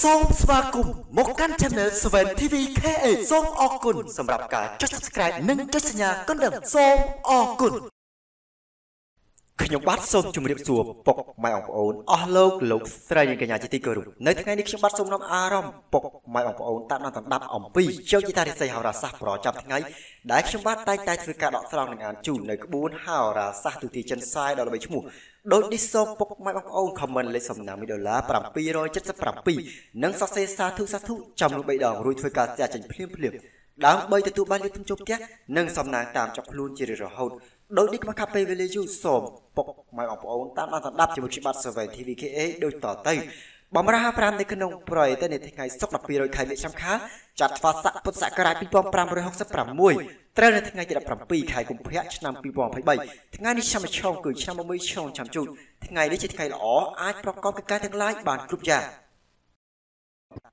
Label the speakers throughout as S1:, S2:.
S1: សូមស្វាគមន៍មកកាន់ Channel 7 TV KA សូមអរគុណសម្រាប់ការចុច Subscribe និងចុចសញ្ញាកណ្ដឹងសូមអរគុណខ្ញុំបាទសូមជម្រាបសួរពុកម៉ែបងប្អូនអស់លោកលោកស្រីនិងកញ្ញាជាទីគោរពនៅថ្ងៃនេះខ្ញុំបាទសូមនាំអារម្មណ៍ពុកម៉ែបងប្អូនតាមដានតាមដាប់អំពីជោគជតារិស័យហោរាសាស្ត្រប្រចាំថ្ងៃដែលខ្ញុំបាទតែងតែធ្វើការដកស្រង់និងអានជូននៅក្បួនហោរាសាស្ត្រទូទីចិនសាយដល់ល្បីឈ្មោះ ដោយនេះសូមពុកម៉ែបងប្អូនខមមិនលេខសំណាង1ដុល្លារ777និងសរសេរសាធុសាធុចំនួន3ដងរួចធ្វើការស្ទះចេញភ្លាមភ្លាមដើម្បីទទួលបានលទ្ធភាពជោគផ្ទះនិងសំណាងតាមចាប់ខ្លួនជារៀងរហូតដោយនេះមកខាប់ពេលវេលាយូរសូមពុកម៉ែបងប្អូនតាមបានតាមដាប់ជាមួយខ្ញុំបាទ Survey TVKA ដូចតទៅ បំរើ5នៅក្នុងប្រយទៅនៅថ្ងៃសុក្រ1200ខែវិច្ឆិមខាចាត់ថ្វាស័កពុទ្ធសករាជ2566ត្រូវនៅថ្ងៃទី17ខែកុម្ភៈឆ្នាំ2023ថ្ងៃនេះឆ្នាំឆុងគឺឆ្នាំ11ឆុងចាំជូតថ្ងៃនេះជាថ្ងៃល្អអាចប្រកបកិច្ចការទាំងឡាយបានគ្រប់យ៉ាង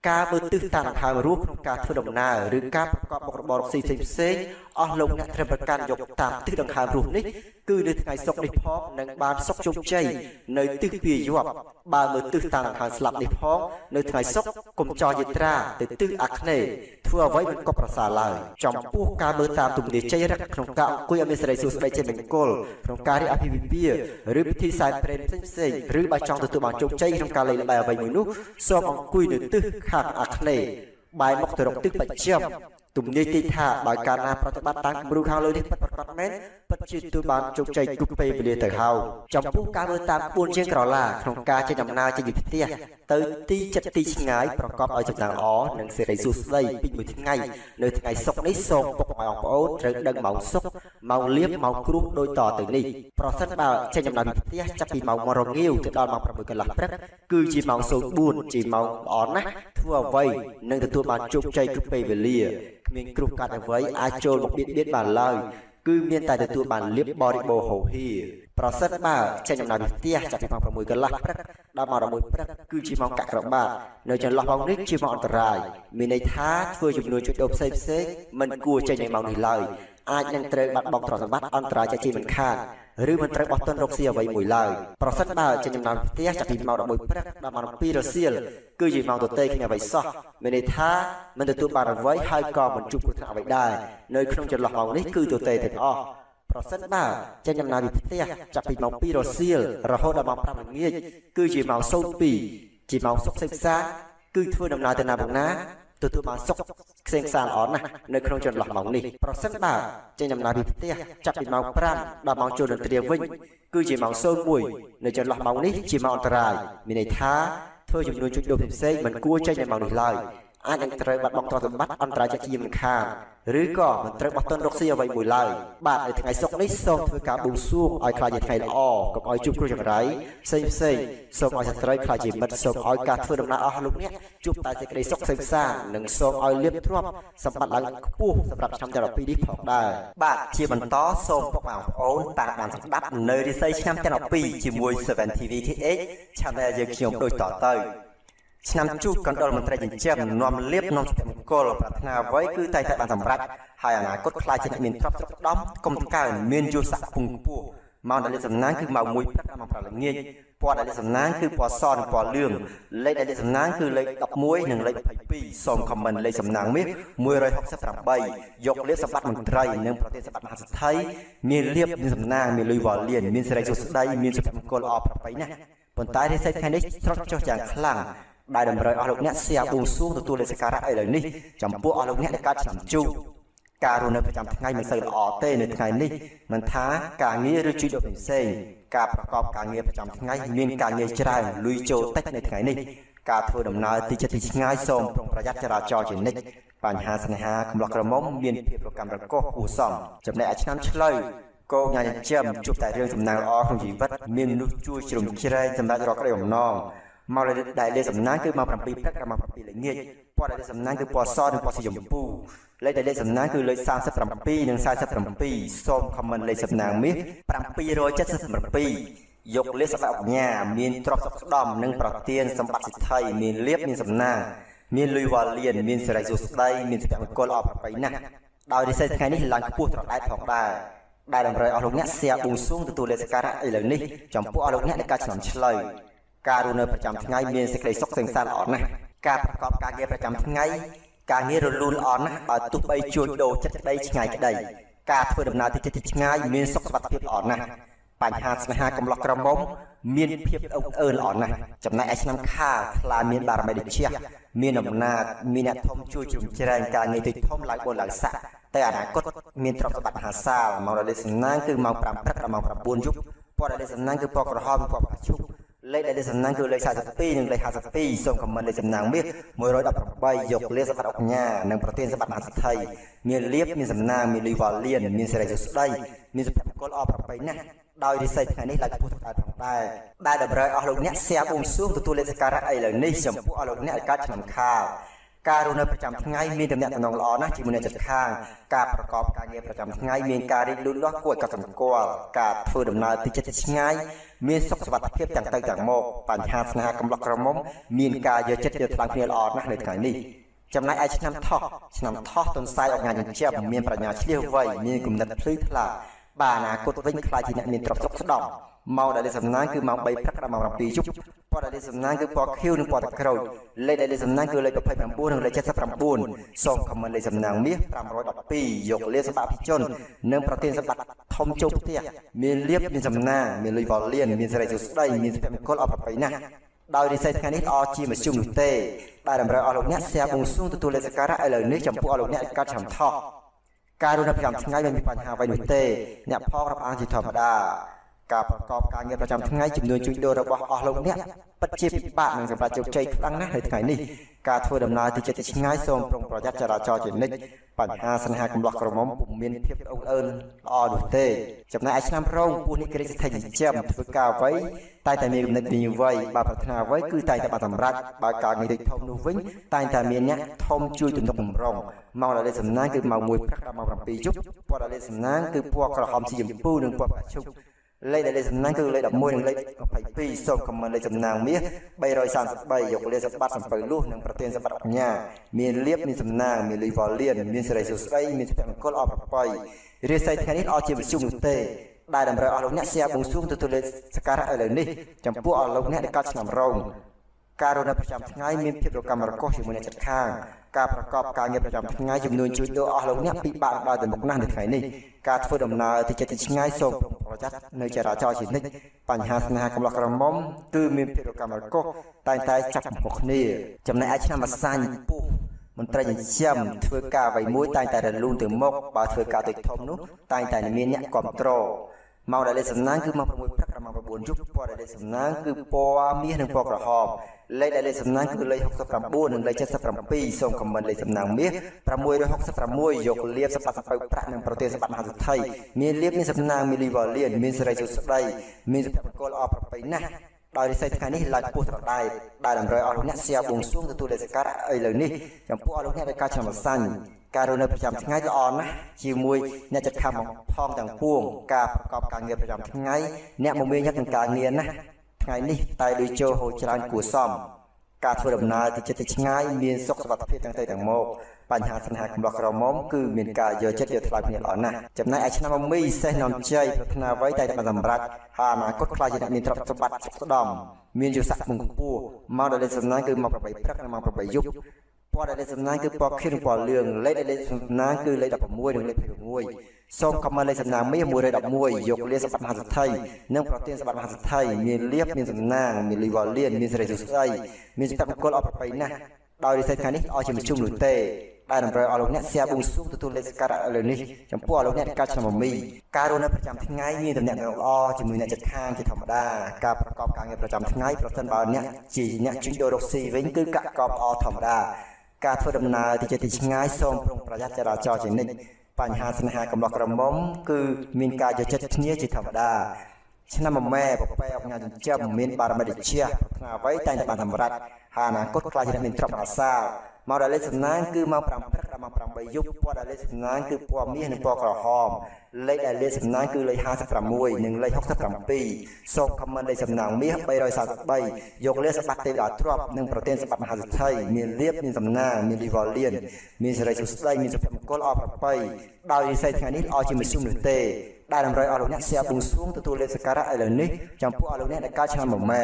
S1: ការមើលទិសតាមដង្ហើមរស់ក្នុងការធ្វើដំណើរឬការប្រកបមុខរបរផ្សេងផ្សេងអស់លោកអ្នកត្រូវប្រកាន់យកតាមទិសដង្ហើមរស់នេះគឺនៅថ្ងៃសុក្រនេះផងនឹងបានសុខជោគជ័យនៅទិសវាយប់បើមើលទិសតាមដង្ហើមស្លាប់នេះផងនៅថ្ងៃសុក្រកុំចោយាត្រាទៅទិសអាគ្នេយ៍ធ្វើអ្វីមិនក៏ប្រសើរឡើយចំពោះការមើលតាមទំនាយជ័យរកក្នុងការអង្គុយឲ្យមានសេរីសួស្តីចេញមង្គលក្នុងការរៀបអភិវិពាឬពិធីសែនព្រេនផ្សេងផ្សេងឬបើចង់ទទួលបានជោគជ័យក្នុងការលេងល្បែងអ្វីមួយនោះសូមអង្គុយនៅទិសខាងអាគ្នេយ៍បែរមុខទៅរកទិសបច្ចឹមទំនាយទីថាដោយការណាប្រតិបត្តិតាមគំរូខាងលើនេះពិតប្រាកដមែនពិតជាទទួលបានជោគជ័យគ្រប់ពេលវេលាទៅហើយចំពោះការមើលតាមក្បួនជាងក្រឡាក្នុងការចេញដំណើរចេញពីផ្ទះទៅទីចិត្តទីឆ្ងាយប្រកបដោយសំណាងល្អនិងសេរីសួស្តីពីមួយថ្ងៃនៅថ្ងៃសុក្រនេះសូមពុកម៉ែបងប្អូនត្រូវដឹងម៉ោងសុក្រម៉ោងលៀបម៉ោងគ្រូដូចតទៅនេះប្រសិនបើចេញដំណើរពីផ្ទះចាប់ពីម៉ោង1រងាវទៅដល់ម៉ោង6កន្លះព្រឹកគឺជាម៉ោង04ជាម៉ោងល្អណាស់ធ្វើអ្វីនឹងទទួលបានជោគជ័យគ្រប់ពេលវេលាគ្មានគ្រោះកាត់អ្វីអាចចូលមកបៀតបៀនបានឡើយគឺមានតែទទួលបានលៀបបរិបូរហោហៀ ប្រសិនបើចេញដំណើរពីផ្ទះចាប់ពីម៉ោង6កន្លះព្រឹកដល់ម៉ោង11ព្រឹកគឺជាម៉ោងកាក់ក្របាតនៅចន្លោះម៉ោងនេះជាម៉ោងអន្តរាយមានន័យថាធ្វើចំនួនជួញដូរផ្សេងផ្សេងមិនគួរចេញនៅម៉ោងនេះឡើយអាចនឹងត្រូវបាត់បង់ទ្រព្យសម្បត្តិអន្តរាយជាជីមិនខានឬមិនត្រូវបោះទុនរកស៊ីអ្វីមួយឡើយប្រសិនបើចេញដំណើរផ្ទះចាប់ពីម៉ោង11ព្រឹកដល់ម៉ោង12រសៀលគឺជាម៉ោងទទេគ្មានអ្វីសោះមានន័យថាមិនទទួលបានអ្វីហើយក៏មិនជួបគ្រោះថ្នាក់អ្វីដែរនៅក្នុងចន្លោះម៉ោងនេះគឺទទេទាំងអស់ ប្រសិនបើចេញដំណើរពីផ្ទះចាប់ពីម៉ោង2រសៀលរហូតដល់ម៉ោង5ល្ងាចគឺជាម៉ោង02ជាម៉ោងសុខសិក្សាគឺធ្វើដំណើរទៅណាមកណាទទួលបានសុខខ្សែងខ្សានល្អណាស់នៅក្នុងចន្លោះម៉ោងនេះប្រសិនបើចេញដំណើរពីផ្ទះចាប់ពីម៉ោង5ដល់ម៉ោងចូលនន្ទ្រាវិញគឺជាម៉ោង01នៅចន្លោះម៉ោងនេះជាម៉ោងអន្តរាយមានន័យថាធ្វើចំនួនជួញដូរផ្សេងៗមិនគួរចេញនៅម៉ោងនេះឡើយ អាចនឹងត្រូវបាត់បង់ទ្រព្យសម្បត្តិអន្តរាយជាមិនខានឬក៏មិនត្រូវបោះទុនរកស៊ីអ្វីមួយឡើយបាទនៅថ្ងៃសុក្រនេះសូមធ្វើការបួងសួងឲ្យខ្លាចជាថ្ងៃល្អកុំឲ្យជួបគ្រោះចង្រៃផ្សេងផ្សេងសូមឲ្យស្ត្រីខ្លាចជាមិត្តសូមឲ្យការធ្វើដំណើរអស់លោកអ្នកជួបតែសេចក្តីសុខសេចក្តីនិងសូមឲ្យលៀបទ្រព្យសម្បត្តិឡើងខ្ពស់សម្រាប់ឆ្នាំ12នេះផងដែរបាទជាបន្តសូមពុកម៉ែបងប្អូនតាមដានស្ដាប់នៅរិស័យឆ្នាំ12ជាមួយ 7TV KH Channel យើងខ្ញុំដូចតទៅ ឆ្នាំជូតកណ្ដុលមន្ត្រីចិញ្ចឹមនាំលៀបនាំសុភមង្គលប្រាថ្នាអ្វីគឺតែតែបានសម្រេចហើយអនាគតខ្លាចជាអ្នកមានទ្រព្យស្ដំកុំកើនមានយុស័កពងពោះម៉ោងដែលលេខសំណាងគឺម៉ោង1ព្រឹកដល់ម៉ោង5ល្ងាចពណ៌ដែលលេខសំណាងគឺពណ៌សនិងពណ៌លឿងលេខដែលលេខសំណាងគឺលេខ11និងលេខ22សូមខមមិនលេខសំណាងមាស168យកលៀបសម្បត្តិមន្ត្រីនិងប្រទេសសម្បត្តិមហាសទ្ធិមានលៀបមានសំណាងមានលុយវ៉ាលៀនមានសិរីសុស្ដីមានសុភមង្គលអប្រប្រៃណាស់ប៉ុន្តែរិស័យថ្ងៃនេះស្រត់ចុះយ៉ាងខ្លាំង ដែលតម្រូវអស់លោកអ្នកស្យាបួងសួងទទួលលេខសក្ការៈឥឡូវនេះចំពោះអស់លោកអ្នកដែលកើតឆ្នាំជូការរស់នៅប្រចាំថ្ងៃមិនសូវល្អទេនៅថ្ងៃនេះមិនថាការងារឬជីវិតផ្សេងការប្រកបការងារប្រចាំថ្ងៃមានការងារច្រើនលុយចូលតិចនៅថ្ងៃនេះការធ្វើដំណើរទីចិត្តទីឆ្ងាយសូមប្រុងប្រយ័ត្នចរាចរណ៍ជានិច្ចបញ្ហាស្នេហាកំឡោះក្រមុំមានភាពប្រកម្មរកោសគួសមចំណែកឯឆ្នាំឆ្លូវកោញ៉ាចិញ្ចឹមជួបតែរឿងសំណាងល្អក្នុងជីវិតមានមនុស្សជួយជ្រោមជ្រែងសម្រាប់រកក្តីបំណង មកដែលលេខសំណាញ់គឺម៉ោង7ព្រឹកដល់ម៉ោង7ល្ងាចពណ៌ដែលលេខសំណាញ់គឺពណ៌សនិងពណ៌សយំពូលេខដែលលេខសំណាញ់គឺលេខ37និង47សូមខមមិនលេខសំណាញ់មាស777យកលេសសកញ្ញាមានទ្រព្យស្ដំនិងប្រទានសម្បត្តិសិទ្ធិមានលៀបមានសំណាងមានលុយវ៉ាលៀនមានសេរីសុស្ដីមានសុភមង្គលអបប្រៃណាស់ដោយរិស័យថ្ងៃនេះឡើងខ្ពស់ត្រដែតផងដែរដែលតម្រូវអស់លោកអ្នកសៀបប៊ូស៊ូងទទួលលេសការៈឥឡូវនេះចំពោះអស់លោកអ្នកនៃការឆ្នាំឆ្លូវ ការរស់នៅប្រចាំថ្ងៃមានសេចក្តីសុខសង្សារល្អណាស់ការប្រកបការងារប្រចាំថ្ងៃការងាររលូនល្អណាស់បើទោះបីជួញដូរចិត្តក្តីឆ្ងាយក្តីការធ្វើដំណើរទៅចិត្តឆ្ងាយមានសុខសុវត្ថិភាពល្អណាស់បញ្ហាស្នេហាកំឡោះក្រមុំមានភាពអ៊ុកអើល្អណាស់ចំណែកឯឆ្នាំខាលខ្លាមានបារមីដូចជាមានអំណាចមានអ្នកធំជួយជ្រោមជ្រែងការងារទីធំឡើងបុលឡើងស័កតែអនាគតមានទ្រព្យសម្បត្តិមហាសាលម៉ោងរលិសំណាងគឺម៉ោង5ព្រឹកដល់ម៉ោង9យប់ពណ៌រលិសំណាងគឺពណ៌ក្រហមពណ៌ផ្កាឈូក លេខដែលសំណាងគឺលេខ42និងលេខ52សូមខមមិនលេខសំណាងមាស118យកលាសបាត់អុកញ៉ានិងប្រធានសបាត់មហាសិទ្ធិមានលៀបមានសំណាងមានលីវ៉ាលៀនមានសេរីសុស្ដីមានសុភមង្គលអប្រប្រៃណាស់ដោយរិស័យថ្ងៃនេះឡើងខ្ពស់ទៅដល់ផងដែរដែលតម្រូវអស់លោកអ្នកសៀបួងសួងទទួលលេខសក្ការៈឥឡូវនេះចំពោះអស់លោកអ្នកឲ្យកើតឆ្នាំខាល ការរស់នៅប្រចាំថ្ងៃមានតំណែងតំណងល្អណាស់ជាមួយអ្នកជិតខាងការប្រកបការងារប្រចាំថ្ងៃមានការរីកលូតលាស់គួរឲ្យកត់សម្គាល់ការធ្វើដំណើរទីចិត្តឆ្ងាយមានសុខសុវត្ថិភាពទាំងទៅទាំងមកបញ្ហាស្នេហាកំឡោះក្រមុំមានការយកចិត្តយកថ្លៃគ្នាល្អណាស់នៅថ្ងៃនេះចំណែកឯឆ្នាំថោះឆ្នាំថោះទុនសាយអង្គការចិញ្ចឹមមានប្រាជ្ញាឆ្លៀសវៃមានគំនិតភ្លឺថ្លាបាទអនាគតវិញខ្លាចជាអ្នកមានទ្រព្យសុខស្ដំម៉ោងដែលលេខសំណាងគឺម៉ោង3ព្រឹកដល់ម៉ោង7យប់ ពណ៌ដែលលេខសំណាងគឺពណ៌ខៀវនិងពណ៌ទឹកក្រូចលេខដែលលេខសំណាងគឺលេខ29និងលេខ79សូមខមមិនលេខសំណាងមាស512យកលាសម្បត្តិភិជននិងប្រធានសម្បត្តិធំជោគផ្ទះមានលៀបមានសំណាងមានលុយវ៉លលៀនមានសេរីសុស្ដីមានសុភមង្គលអបប្រពៃណាស់ដោយរិស័យថ្ងៃនេះល្អជាមជ្ឈុំនោះទេដែលតម្រូវឲ្យលោកអ្នកស្ទះបួងសួងទទួលលេខសក្ការៈឥឡូវនេះចំពោះឲ្យលោកអ្នកកាត់ចាំថោះការរស់នៅប្រចាំថ្ងៃមិនមានបញ្ហាអ្វីនោះទេអ្នកផងរាប់អានជាធម្មតា ការប្រកបការងារប្រចាំថ្ងៃចំនួនជួញដូររបស់អស់លោកអ្នកពិតជាពិបាកនឹងសម្រាប់ជោគជ័យខ្លាំងណាស់នៅថ្ងៃនេះការធ្វើដំណើរទីចិត្តឆ្ងាយសូមប្រុងប្រយ័ត្នចរាចរណ៍ជានិច្ចបញ្ហាស្នេហាកំឡោះក្រមុំពុំមានភាពអ៊ូអើនល្អនោះទេចំណែកឯឆ្នាំរោងពោះនេះក្រិចស្ថិតចិញ្ចឹមធ្វើការអ្វីតែតែមានគំនិតវិវ័យបើប្រាថ្នាអ្វីគឺតែតែបានសម្រេចបើការងារដូចធំនោះវិញតែតែមានអ្នកធំជួយទំនុកបំរុងម៉ោងដែលលេខសំណាងគឺម៉ោង1ព្រឹកដល់ម៉ោង7យប់ពណ៌ដែលលេខសំណាងគឺពណ៌ក្រហមស៊ីជម្ពូនិងពណ៌ផ្កាឈូក លេខដែលលេខសំណាងគឺលេខ11និងលេខ22សូមខមមិនលេខសំណាងមាស333យកលាសម្បត្តិសំពៅលុះនិងប្រធានសម្បត្តិអញ្ញាមានលៀបមានសំណាងមានលីវ៉លលៀនមានសេរីសុស្ដីមានសុភមង្គលអបប្របីរាសីថ្ងៃនេះអត់ជាវិសុនោះទេដែលតម្រូវអស់លោកអ្នកស្យាបួងសួងទទួលលេខសក្ការៈឥឡូវនេះចំពោះអស់លោកអ្នកដែលកើតឆ្នាំរោងការរស់នៅប្រចាំថ្ងៃមានភាពរកម្មរកុសជាមួយអ្នកជិតខាង ការប្រកបការងារប្រចាំថ្ងៃចំនួនជួយដូរអស់លោកអ្នកពិបាកដល់ទៅមុខណាស់នៅថ្ងៃនេះការធ្វើដំណើរទៅចិត្តឆ្ងាយសូមប្រុងប្រយ័ត្ននៅចរាចរណ៍ជានិច្ចបញ្ហាស្នេហាកំឡោះក្រមុំគឺមានភាពរកម្មរកុសតែងតែចាប់កំហុសគ្នា ចំណែកឯឆ្នាំអាសាញ់ពុះមន្ត្រីចិញ្ចឹមធ្វើការអ្វីមួយតែងតែរលូនទៅមុខបើធ្វើការទៅធំនោះតែងតែមានអ្នកគ្រប់គ្រង ម៉ោងដែលលេខសំណាងគឺម៉ោង6ព្រឹកដល់ម៉ោង9យប់ពណ៌ដែលលេខសំណាងគឺពណ៌មាសនិងពណ៌ក្រហមលេខដែលលេខសំណាងគឺលេខ69និងលេខ77សូមខមមិនលេខសំណាងមាស666យកលៀបសម្បត្តិសម្ពៅប្រាក់និងប្រទេសសម្បត្តិមហាសិទ្ធិមានលៀបមានសំណាងមានលីវ៉ាលៀនមានសេរីសុស្ដីមានសុភមង្គលអប្រប្រៃណាស់ដោយរិស័យថ្ងៃនេះឡើងពោះត្រដែតដែលតម្រូវឲ្យលោកអ្នកស្យាបួងសួងទទួលលេខសក្ការៈឥឡូវនេះចំពោះឲ្យលោកអ្នកដោយការឆ្នាំសាញ់ ការរស់នៅប្រចាំថ្ងៃល្អណាស់ជាមួយអ្នកចិត្តខំផងទាំងពួង ការប្រកបការងារប្រចាំថ្ងៃអ្នកមមាញឹកនឹងការងារណាស់ថ្ងៃនេះតែដូចចូលហូរច្រើនគួសមការធ្វើដំណើរទៅចិត្តទៅឆ្ងាយមានសុខសុវត្ថិភាពទាំងទៅទាំងមកបញ្ហាស្នេហាកំឡោះក្រមុំគឺមានការយកចិត្តយកថ្លៃគ្នាល្អណាស់ចំណែកឯឆ្នាំមីសេះនាំជ័យប្រាថ្នាអ្វីតែបានសម្រេចហើយអនាគតខ្លាចជាអ្នកមានទ្រព្យសម្បត្តិសុខស្ដំមានយុស័ក្តិមង្គខ្ពស់មកដល់លេខសំណាងគឺមក8ព្រឹកនិងមក8យប់ ពណ៌ដែលលេខសំណាងគឺពណ៌ខៀវនិងពណ៌លឿងលេខដែលលេខសំណាងគឺលេខ16និងលេខ26សូមខមមិនលេខសំណាងមាស111យកលាសម្បត្តិមហាសទ្ធិនិងប្រទានសម្បត្តិមហាសទ្ធិមានលៀបមានសំណាងមានលីវ៉ាលៀនមានសេរីសុស្ដីមានស្តបង្គលអប្រប្រៃណាស់ដោយរិស័យថ្ងៃនេះឲ្យជាមជ្ឈុំនោះទេដែលតម្រូវឲ្យលោកអ្នកស្យាបួងសួងទទួលលេខសក្ការៈលើនេះចំពោះឲ្យលោកអ្នកការឆ្នាំមី ការរស់នៅប្រចាំថ្ងៃមានតំណែងល្អជាមួយអ្នកចិត្តខាងជាធម្មតាការប្រកបការងារប្រចាំថ្ងៃប្រសិនបើអ្នកជាអ្នកជួយដូររកស៊ីវិញគឺកាក់កបល្អធម្មតា ការធ្វើដំណើរទៅចិត្តទីឆ្ងាយសូមប្រុងប្រយ័ត្នចរាចរណ៍ជានិច្ចបញ្ហាស្នេហាកំឡោះក្រមុំគឺមានការយកចិត្តគ្នាជាធម្មតាឆ្នាំម៉ែប្រពៃអង្គការចិញ្ចឹមមានបារមីដូចជាប្រាថ្នាអ្វីតែងតែបានសម្រេចហើយអនាគតខ្លាចជាអ្នកមានទ្រព្យអាសា មកដល់លេខសំណាងគឺម៉ោង5ព្រឹកដល់ម៉ោង8យប់ពណ៌ដែលលេខសំណាងគឺពណ៌មាសនិងពណ៌ក្រហមលេខដែលលេខសំណាងគឺលេខ56និងលេខ67សូមខមមិនលេខសំណាងមាស343យកលេខសម្បត្តិទេវដល់ទ្រព្យនិងប្រទានសម្បត្តិមហាសិទ្ធិមានលៀបមានសំណាងមានលីវ៉លលៀនមានសេរីសុស្ដីមានសុភមង្គលអប្រប្រៃដោយវិស័យថ្ងៃនេះល្អជាមធ្យមនោះទេដែលតម្រូវឲ្យលោកអ្នកស្យាបួងសួងទទួលលេខសក្ការៈឥឡូវនេះចំពោះឲ្យលោកអ្នកដែលកើតឆ្នាំមួយម៉ែ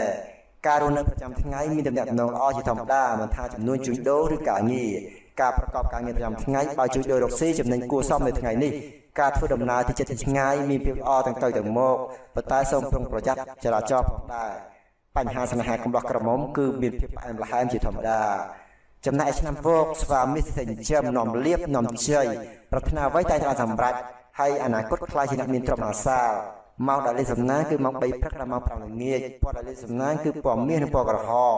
S1: ការរស់នៅប្រចាំថ្ងៃមានតំណែងល្អជាធម្មតាមិនថាចំនួនជួញដូរឬការងារការប្រកបការងារប្រចាំថ្ងៃបើជួញដូររកស៊ីចំណេញគួរសមនៅថ្ងៃនេះការធ្វើដំណើរទៅចិត្តទៅឆ្ងាយមានភាពល្អទាំងទៅទាំងមកប៉ុន្តែសូមប្រុងប្រយ័ត្នចរាចរណ៍ផងដែរបញ្ហាស្នេហាកំឡោះក្រមុំគឺមានភាពផ្អែមល្ហែមជាធម្មតាចំណែកឆ្នាំវកស្វាមីស្ទិញចិមនាំលៀបនាំជ័យប្រាថ្នាអ្វីតែត្រូវសម្រេចហើយអនាគតខ្លាចជាអ្នកមានទ្រព្យអាសាល ម៉ោងដែលលេខសំណាងគឺម៉ោង3ព្រឹកដល់ម៉ោង5ល្ងាចពណ៌ដែលលេខសំណាងគឺពណ៌មាសនិងពណ៌ក្រហម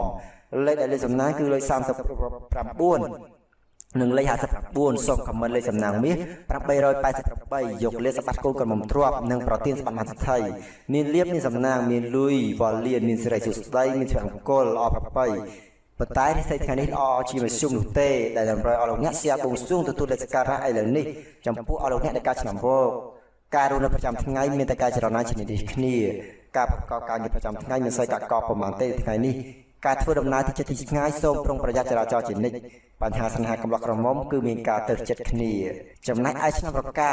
S1: លេខដែលលេខសំណាងគឺលេខ39និងលេខ59សូមខមមិនលេខសំណាងមាស888យកលេខសម្បត្តិកូនក្រមុំទ្របនិងប្រទានសម្បត្តិមហត្ថថៃមានលៀបមានសំណាងមានលុយវ៉ាលៀនមានសិរីសុស្ដីមានស្វែងអង្គលល្អប្របីប៉ុន្តែនិស្ស័យថ្ងៃនេះល្អជាមធ្យមនោះទេដែលតម្រូវឲ្យលោកអ្នកស្យាបួងសួងទទួលលេខសក្ការៈឥឡូវនេះចំពោះឲ្យលោកអ្នកនៃការឆ្នាំវោក ការរស់នៅប្រចាំថ្ងៃមានតែការចរណាជានិច្ចគ្នាការប្រកបការងារប្រចាំថ្ងៃមិនសូវកាត់កបប្រមាណទេថ្ងៃនេះការធ្វើដំណើរទីចិត្តទីឆ្ងាយសូមប្រុងប្រយ័ត្នចរាចរណ៍ជានិច្ចបញ្ហាស្នេហាកំឡោះក្រមុំគឺមានការទៅចិត្តគ្នាចំណែកឯឆ្នាំរកា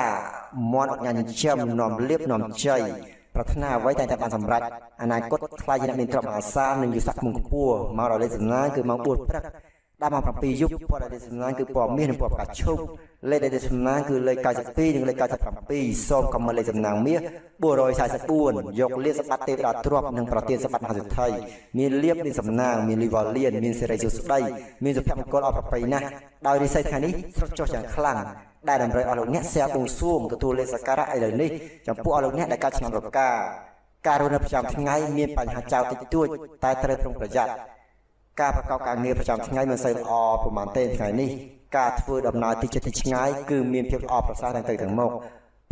S1: មន់អញ្ញាញចិមនាំលៀបនាំជ័យប្រាថ្នាអ្វីតែតែបានសម្រេចអនាគតខ្លាចជាអ្នកមានទ្រព្យអាសានិងយុស័ក្តិមុខខ្ពស់មករលេសំណាងគឺម៉ោង4ព្រឹក ដល់ម៉ោង7យប់ពណ៌ដែលសំណាងគឺពណ៌មាសនិងពណ៌ផ្កាឈូកលេខដែលសំណាងគឺលេខ92និងលេខ97សូមខមមិនលេខសំណាងមាស444យកលៀបសម្បត្តិទេវតាទ្រពនិងប្រទានសម្បត្តិមហាសិទ្ធិមានលៀបមានសំណាងមានលីវលៀនមានសេរីសុស្ដីមានសុភមង្គលអបប្របីណាស់ដោយរិស័យថ្ងៃនេះស្រុកចុះយ៉ាងខ្លាំងដែលតម្រូវឲ្យលោកអ្នកស្អាបួងសួងទទួលលេខសក្ការៈឥឡូវនេះចំពោះឲ្យលោកអ្នកដែលកើតឆ្នាំរកាការរស់នៅប្រចាំថ្ងៃមានបញ្ហាចោលតិចតួចតែត្រូវប្រុងប្រយ័ត្ន ការប្រកបការងារប្រចាំថ្ងៃមិនសូវល្អប្រហែលទេថ្ងៃនេះការធ្វើដំណើរទីជិតទីឆ្ងាយគឺមានភាពល្អប្រសើរទាំងទៅទាំងមក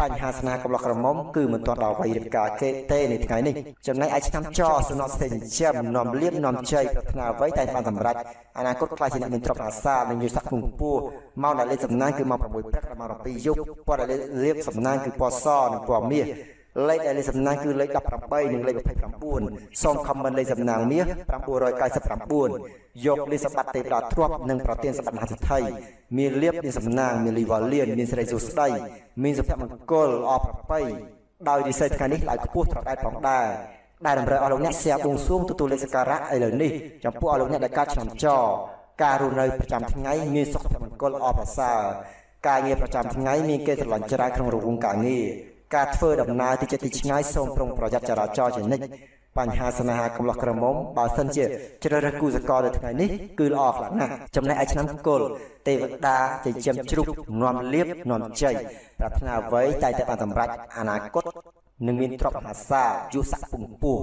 S1: បញ្ហាស្នាកំឡោះក្រមុំគឺមិនទាន់ដល់វ័យរៀបការគេទេនៅថ្ងៃនេះចំណែកឯឆ្នាំចសំណត់ស្ទេចិញ្ចឹមនាំលៀបនាំជ័យប្រាថ្នាអ្វីតែបានសម្រេចអនាគតខ្លាចជាអ្នកមានទ្រព្យអាសានិងយុស័ក្តិខ្ពស់ម៉ោងដែលលេខសំណាងគឺម៉ោង6ព្រឹកដល់ម៉ោង7យប់ពណ៌ដែលលៀបសំណាងគឺពណ៌សនិងពណ៌មាស លេខដែលលេខសំណាងគឺលេខ18និងលេខ29សូមខមមិនលេខសំណាងមាស999យកលេខសម្បត្តិទេវតាទ្រព្យនិងប្រទានសម្បត្តិមហាសិទ្ធិមានលៀបមានសំណាងមានលីវ៉ាលៀនមានសេរីសុស្ដីមានសុភមង្គលអប្របីដោយនិស្ស័យថ្ងៃនេះឡើងខ្ពស់ត្រដែតផងដែរដែលតម្រូវឲ្យលោកអ្នកស្យាបួងសួងទទួលលេខសក្ការៈឥឡូវនេះចំពោះឲ្យលោកអ្នកដែលកើតឆ្នាំចការរស់នៅប្រចាំថ្ងៃមានសុខភាពមង្គលអប្រសើរការងារប្រចាំថ្ងៃមានគេស្រឡាញ់ច្រើនក្នុងរង្វង់ការងារ ការធ្វើដំណើរទីចិត្តទីឆ្ងាយសូមប្រុងប្រយ័ត្នចរាចរណ៍ជានិច្ចបញ្ហាស្នេហាកំឡោះក្រមុំបើសិនជាជ្រើសរើសគូសកលនៅថ្ងៃនេះគឺល្អខ្លាំងណាស់ចំណែកឯឆ្នាំគល់ទេវតាចិញ្ចឹមជ្រូកនាំលៀបនាំជ័យប្រាថ្នាអ្វីតែតែបានសម្រេចអនាគតនឹងមានទ្រព្យមហាសាលយុស័ក្តិពងពោះ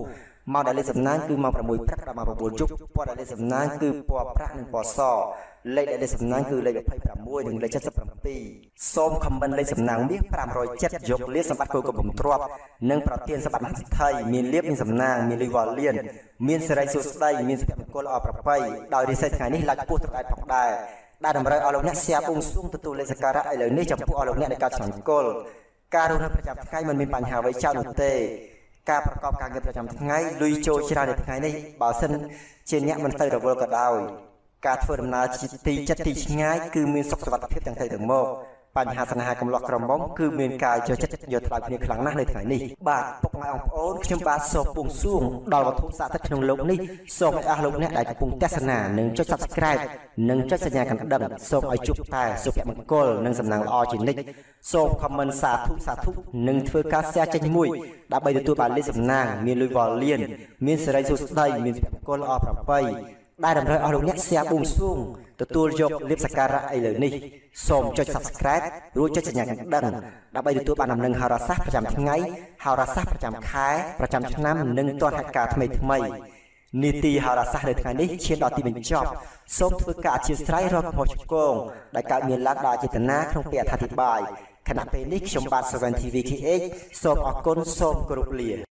S1: ម៉ោងដែលលេខសំណាងគឺម៉ោង6ព្រឹកដល់ម៉ោង9យប់ពណ៌ដែលលេខសំណាងគឺពណ៌ប្រាក់និងពណ៌សលេខដែលលេខសំណាងគឺលេខ26និងលេខ77សូមខមមិនលេខសំណាងមាស507យកលាសម្បត្តិគោកំទ្របនិងប្រទានសម្បត្តិមហសិទ្ធិមានលៀបមានសំណាងមានលីវ៉ាលៀនមានសេរីសុស្ដីមានសុភមង្គលអប្រប្រៃដោយរិស័យថ្ងៃនេះឡើងខ្ពស់ត្រដែតផងដែរដែលតម្រូវឲ្យលោកអ្នកស្យាបួងសួងទទួលលេខសក្ការៈឥឡូវនេះចំពោះឲ្យលោកអ្នកនៃការឆ្លងគល់ការរស់នៅប្រចាំថ្ងៃមិនមានបញ្ហាអ្វីចោលនោះទេ ការប្រកបការងារប្រចាំថ្ងៃលុយចូលច្រើននៅថ្ងៃនេះបើសិនជាអ្នកមិនទៅរវល់ក៏ដោយការធ្វើដំណើរទីចិត្តទីឆ្ងាយគឺមានសុខសុវត្ថិភាពទាំងទៅទាំងមក បញ្ហាស្នេហាកំឡោះក្រមុំគឺមានការយកចិត្តយកថ្លៃគ្នាខ្លាំងណាស់នៅថ្ងៃនេះបាទពុកម៉ែអងប្អូនខ្ញុំបាទសូមពងសួងដល់វត្ថុស័ក្តិសិទ្ធិក្នុងលោកនេះសូមឲ្យអស់លោកអ្នកដែលកំពុងទស្សនានិងចុច Subscribe និងចុចសញ្ញាកណ្ដឹងសូមឲ្យជួបតែសុភមង្គលនិងសំណាងល្អជានិច្ចសូម comment សាធុសាធុនិងធ្វើការ share ចេញមួយដើម្បីទទួលបានលេខសំណាងមានលុយវ៉លលៀនមានសេរីសុស្ដីមានសុភមង្គលល្អប្របី ដែលតម្រូវឲ្យលោកអ្នកស្យាបួងសួងទទួលយកលៀបសក្ការៈឥឡូវនេះសូមចុច Subscribe រួចចុចសញ្ញាកណ្ដឹងដើម្បីទទួលបានដំណឹងហោរាសាស្ត្រប្រចាំថ្ងៃហោរាសាស្ត្រប្រចាំខែប្រចាំឆ្នាំនិងទាត់ហេតុការណ៍ថ្មីថ្មីនីតិហោរាសាស្ត្រនៅថ្ងៃនេះឈានដល់ទីបញ្ចប់សូមធ្វើការអធិស្ឋានរកកំហុសឆ្គងដែលកើតមានឡើងដោយចេតនាក្នុងពេលអធិប្បាយខណៈពេលនេះខ្ញុំបាទ 7TV KH សូមអរគុណសូមគោរពលា